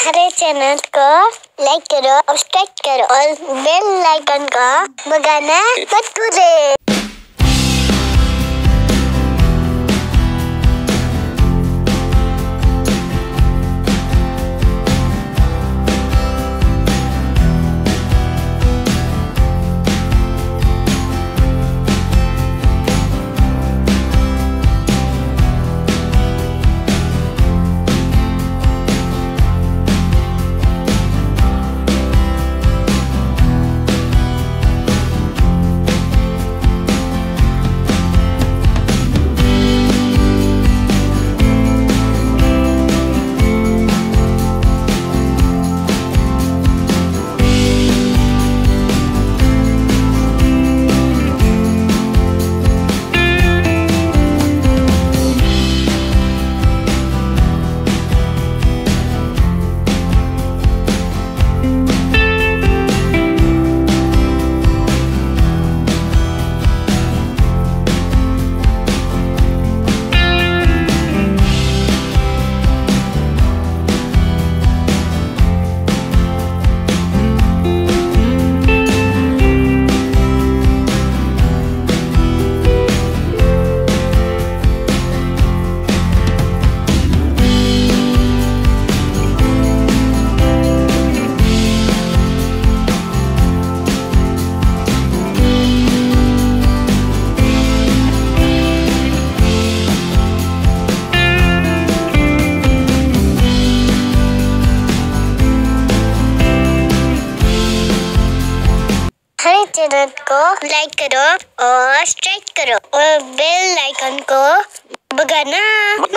हमारे चैनल को लाइक करो सब्सक्राइब करो और बेल आइकन को बगाना मत भूले। हमारे चैनल को लाइक करो और स्ट्राइक करो और बेल आइकन को भूले